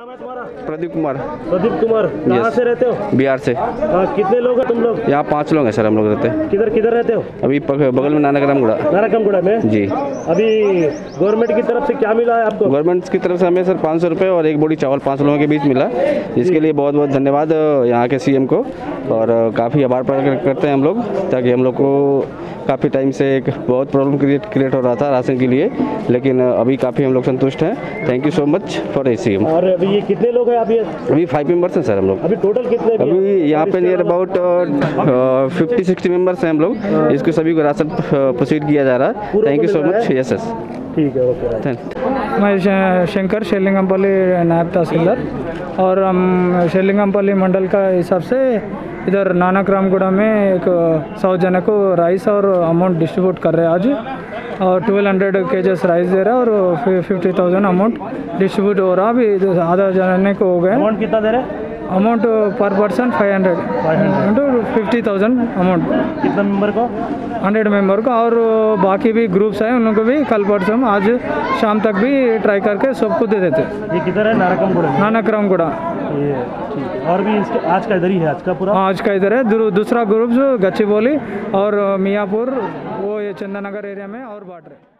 प्रदीप कुमार। प्रदीप कुमार कहाँ से रहते हो? बिहार से। हाँ, कितने लोग हैं तुम लोग? यहाँ पाँच लोग हैं सर हम लोग रहते हैं। किधर किधर रहते हो? अभी बगल में नानक रामगुड़ा नारायणगढ़ में? जी। अभी गवर्नमेंट की तरफ़ से क्या मिला है आपको? गवर्नमेंट की तरफ़ से हमें सर पाँच सौ और एक बोरी चावल पाँच लोगों के बीच मिला। इसके लिए बहुत बहुत धन्यवाद यहाँ के सीएम को। और काफ़ी आभार प्रकट करते हैं हम लोग ताकि हम लोग को काफ़ी टाइम से एक बहुत प्रॉब्लम क्रिएट क्रिएट हो रहा था राशन के लिए। लेकिन अभी काफ़ी हम लोग संतुष्ट हैं। Thank you so much for A C और अभी ये कितने लोग हैं अभी अभी फाइव मेंबर्स हैं सर हम लोग। अभी टोटल कितने अभी यहाँ पे near about fifty sixty members हैं हम लोग। इसको सभी को राशन प्रोसीड किया जा रहा है। थैंक यू सो मच है? यस अलावा- ठीक है ओके थैंक मैं शंकर शेलिंगमपल्ली नायब तहसीलदार। और हम शेलिंगमपल्ली मंडल का हिसाब से इधर नानक रामगुड़ा में एक सौ जने को राइस और अमाउंट डिस्ट्रीब्यूट कर रहे हैं आज। और ट्वेल्व हंड्रेड केजेस राइस दे रहा है और फिफ्टी थाउज़ेंड अमाउट डिस्ट्रीब्यूट हो रहा है। अभी आधा जने को हो गए अमाउंट कितना दे रहे? अमाउंट पर person five hundred into fifty thousand amount कितना मेंबर को? हंड्रेड मेंबर को और बाकी भी ग्रुप्स हैं उन लोगों को भी कल परसों आज शाम तक भी ट्राई करके सबको दे देते। ये किधर है? नारायणगढ़ में नानक रामगुड़ा। ये ठीक है। और भी इसके, आज का इधर ही है, आज का पूरा? आज का इधर है। दूसरा ग्रुप जो गच्चीबोली और, मियाँपुर, वो ये चंदनगर एरिया में और बांट रहे